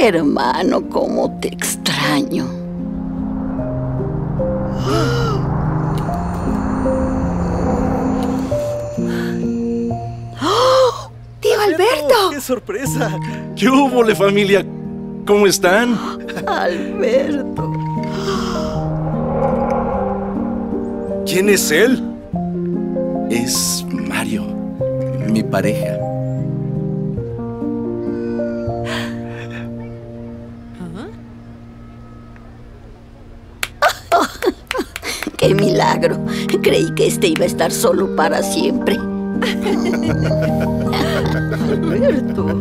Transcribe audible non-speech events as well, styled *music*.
Hermano, cómo te extraño. ¡Oh! *gasps* ¡Tío Alberto! ¡Qué sorpresa! ¿Qué hubo, le familia? ¿Cómo están? *gasps* Alberto. ¿Quién es él? Es Mario, mi pareja. ¡Qué milagro! Creí que este iba a estar solo para siempre. *laughs* Alberto,